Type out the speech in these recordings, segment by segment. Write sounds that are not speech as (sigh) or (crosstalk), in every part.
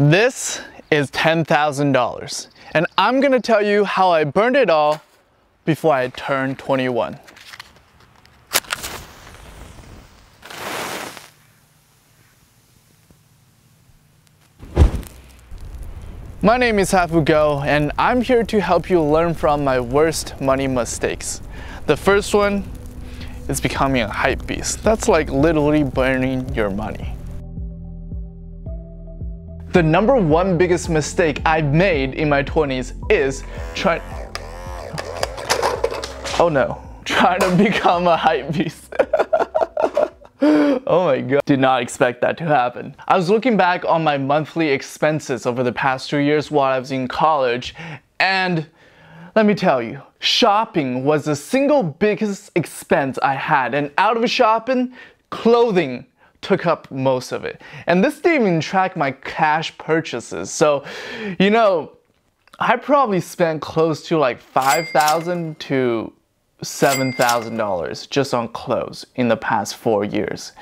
This is $10,000 and I'm gonna tell you how I burned it all before I turned 21. My name is Hafu Go and I'm here to help you learn from my worst money mistakes. The first one is becoming a hype beast. That's like literally burning your money. The number one biggest mistake I've made in my 20s is trying Oh no, trying to become a hype beast. (laughs) oh my god. Did not expect that to happen. I was looking back on my monthly expenses over the past two years while I was in college and let me tell you, shopping was the single biggest expense I had and out of shopping, clothing took up most of it. And this didn't even track my cash purchases. So, you know, I probably spent close to like 5,000 to $7,000 just on clothes in the past four years.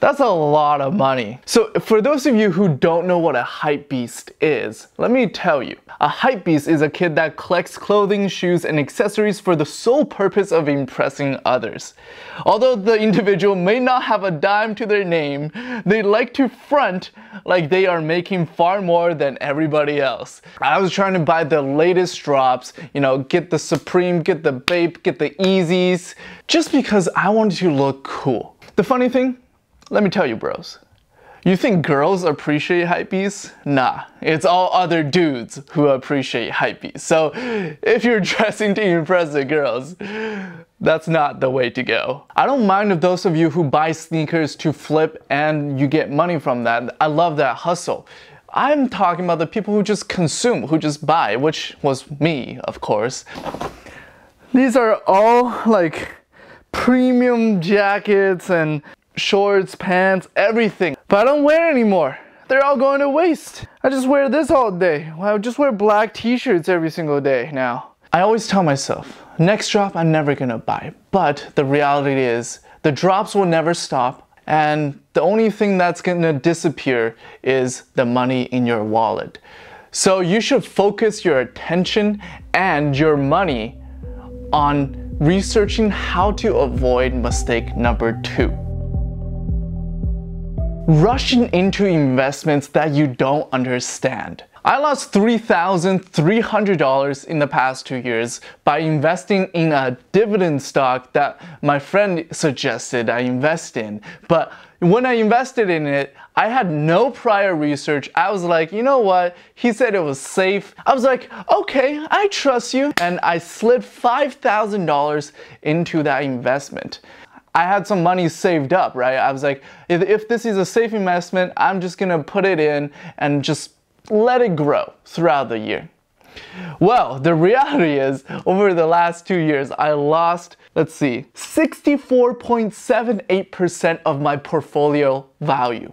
That's a lot of money. So for those of you who don't know what a hype beast is, let me tell you. A hype beast is a kid that collects clothing, shoes, and accessories for the sole purpose of impressing others. Although the individual may not have a dime to their name, they like to front like they are making far more than everybody else. I was trying to buy the latest drops, you know, get the Supreme, get the Bape, get the Yeezys, just because I wanted to look cool. The funny thing, let me tell you bros, you think girls appreciate hypebeasts? Nah, it's all other dudes who appreciate hypebeasts. So if you're (laughs) dressing to impress the girls, that's not the way to go. I don't mind if those of you who buy sneakers to flip and you get money from that. I love that hustle. I'm talking about the people who just consume, who just buy, which was me, of course. These are all like premium jackets and shorts, pants, everything. But I don't wear anymore. They're all going to waste. I just wear this all day. I just wear black t-shirts every single day now. I always tell myself, next drop I'm never gonna buy. But the reality is, the drops will never stop and the only thing that's gonna disappear is the money in your wallet. So you should focus your attention and your money on researching how to avoid mistake number two rushing into investments that you don't understand. I lost $3,300 in the past two years by investing in a dividend stock that my friend suggested I invest in. But when I invested in it, I had no prior research. I was like, you know what? He said it was safe. I was like, okay, I trust you. And I slid $5,000 into that investment. I had some money saved up, right? I was like, if, if this is a safe investment, I'm just gonna put it in and just let it grow throughout the year. Well, the reality is, over the last two years, I lost, let's see, 64.78% of my portfolio value.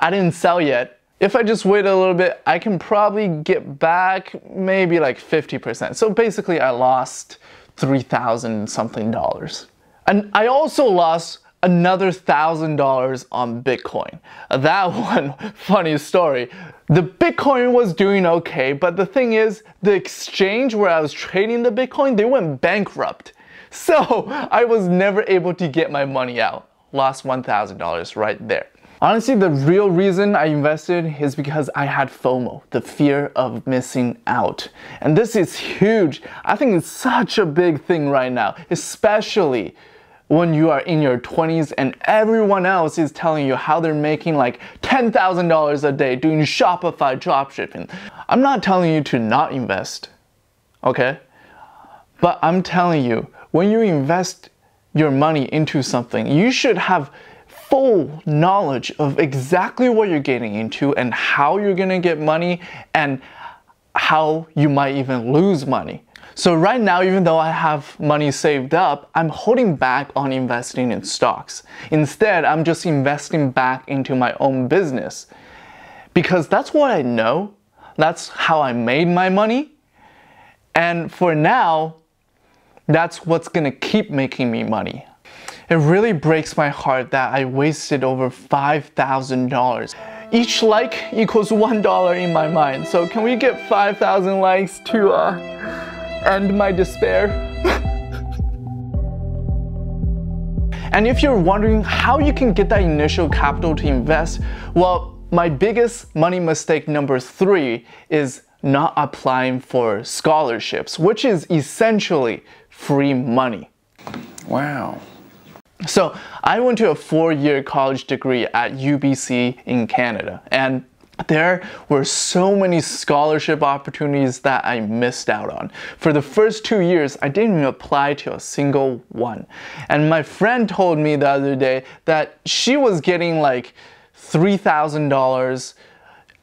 I didn't sell yet. If I just wait a little bit, I can probably get back maybe like 50%. So basically I lost 3,000 something dollars. And I also lost another thousand dollars on Bitcoin. That (laughs) one, funny story. The Bitcoin was doing okay, but the thing is, the exchange where I was trading the Bitcoin, they went bankrupt. (laughs) So I was never able to get my money out. Lost $1,000 right there. Honestly, the real reason I invested is because I had FOMO, the fear of missing out. And this is huge. I think it's such a big thing right now, especially when you are in your 20s and everyone else is telling you how they're making like $10,000 a day doing Shopify dropshipping. I'm not telling you to not invest, okay? But I'm telling you, when you invest your money into something, you should have full knowledge of exactly what you're getting into and how you're gonna get money and how you might even lose money. So right now, even though I have money saved up, I'm holding back on investing in stocks. Instead, I'm just investing back into my own business because that's what I know. That's how I made my money. And for now, that's what's gonna keep making me money. It really breaks my heart that I wasted over $5,000. each like equals one dollar in my mind. So can we get 5,000 likes to uh, end my despair? and if you're wondering how you can get that initial capital to invest, well, my biggest money mistake number three is not applying for scholarships, which is essentially free money. Wow. So I went to a four-year college degree at UBC in Canada, and there were so many scholarship opportunities that I missed out on. For the first two years, I didn't even apply to a single one. And my friend told me the other day that she was getting like $3,000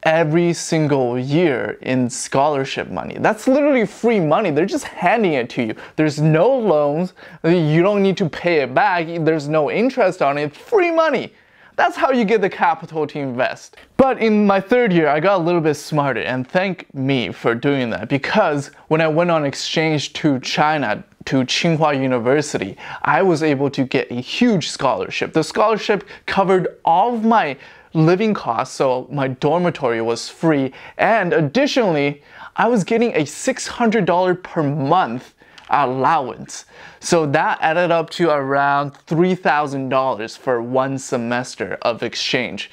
every single year in scholarship money. That's literally free money. They're just handing it to you. There's no loans. You don't need to pay it back. There's no interest on it. Free money. That's how you get the capital to invest. But in my third year, I got a little bit smarter and thank me for doing that because when I went on exchange to China, to Tsinghua University, I was able to get a huge scholarship. The scholarship covered all of my living costs, so my dormitory was free, and additionally, I was getting a $600 per month allowance. So that added up to around $3,000 for one semester of exchange.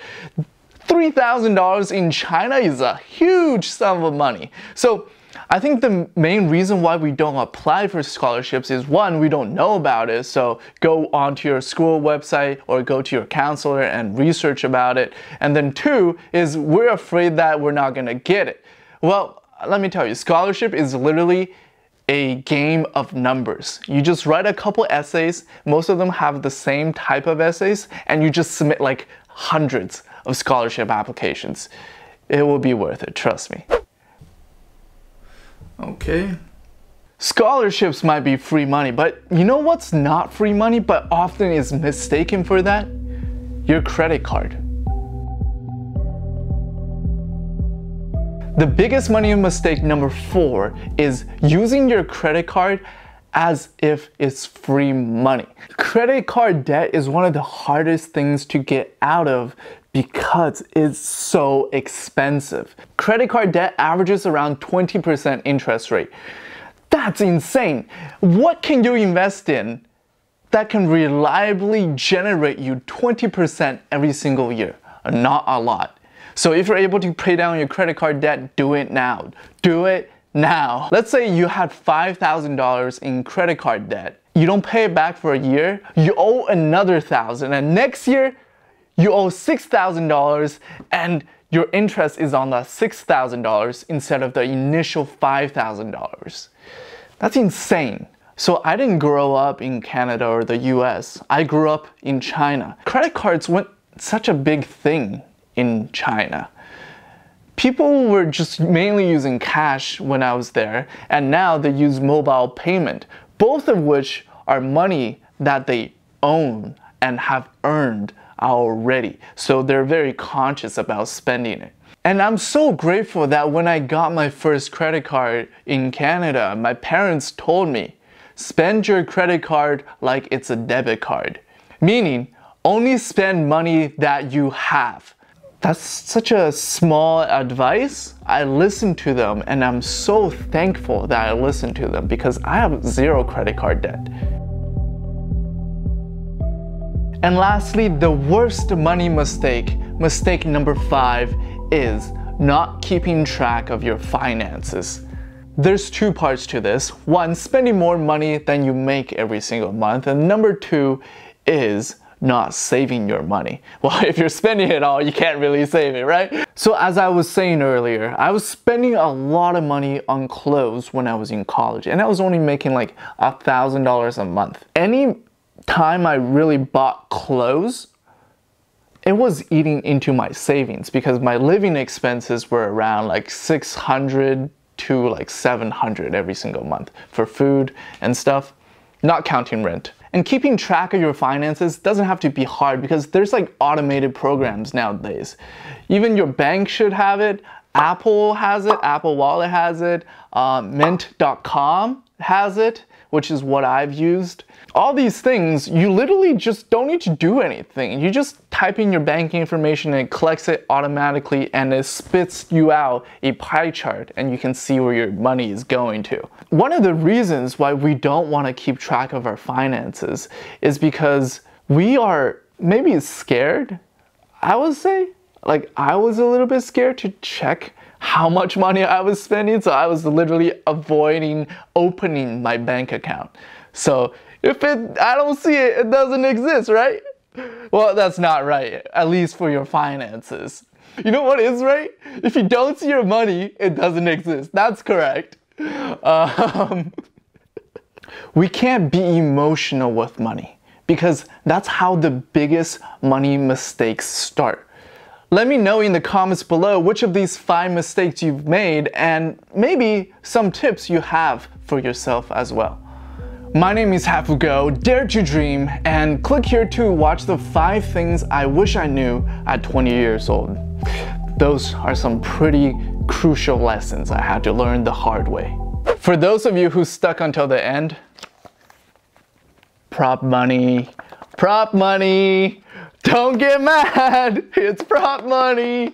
$3,000 in China is a huge sum of money. So I think the main reason why we don't apply for scholarships is one, we don't know about it. So go onto your school website or go to your counselor and research about it. And then two is we're afraid that we're not going to get it. Well, let me tell you, scholarship is literally a game of numbers. You just write a couple essays, most of them have the same type of essays, and you just submit like hundreds of scholarship applications. It will be worth it, trust me. Okay. Scholarships might be free money, but you know what's not free money but often is mistaken for that? Your credit card. The biggest money mistake number four is using your credit card as if it's free money. Credit card debt is one of the hardest things to get out of because it's so expensive. Credit card debt averages around 20% interest rate. That's insane. What can you invest in that can reliably generate you 20% every single year? Not a lot. So if you're able to pay down your credit card debt, do it now. Do it now. Let's say you had $5,000 in credit card debt. You don't pay it back for a year, you owe another thousand, and next year you owe $6,000 and your interest is on the $6,000 instead of the initial $5,000. That's insane. So I didn't grow up in Canada or the US. I grew up in China. Credit cards went such a big thing in China. People were just mainly using cash when I was there, and now they use mobile payment, both of which are money that they own and have earned already. So they're very conscious about spending it. And I'm so grateful that when I got my first credit card in Canada, my parents told me, spend your credit card like it's a debit card. Meaning, only spend money that you have. That's such a small advice. I listened to them and I'm so thankful that I listened to them because I have zero credit card debt. And lastly, the worst money mistake, mistake number five, is not keeping track of your finances. There's two parts to this. One, spending more money than you make every single month. And number two is not saving your money. (laughs) Well, if you're spending it all, you can't really save it, right? So as I was saying earlier, I was spending a lot of money on clothes when I was in college and I was only making like a thousand dollars a month. Any time I really bought clothes, it was eating into my savings because my living expenses were around like 600 to like 700 every single month for food and stuff, not counting rent. And keeping track of your finances doesn't have to be hard because there's like automated programs nowadays. Even your bank should have it. Apple has it, Apple Wallet has it, uh, Mint.com has it, which is what I've used. all these things, you literally just don't need to do anything. You just type in your banking information and it collects it automatically and it spits you out a pie chart and you can see where your money is going to. One of the reasons why we don't want to keep track of our finances is because we are maybe scared, I would say. Like, I was a little bit scared to check how much money I was spending, so I was literally avoiding opening my bank account. So if it, I don't see it, it doesn't exist, right? Well, that's not right, at least for your finances. You know what is right? If you don't see your money, it doesn't exist. That's correct. Um, (laughs) we can't be emotional with money because that's how the biggest money mistakes start. Let me know in the comments below which of these five mistakes you've made and maybe some tips you have for yourself as well. My name is Hafu Go, dare to dream, and click here to watch the 5 things I wish I knew at 20 years old. Those are some pretty crucial lessons I had to learn the hard way. For those of you who stuck until the end, prop money, prop money, don't get mad, (laughs) it's prop money.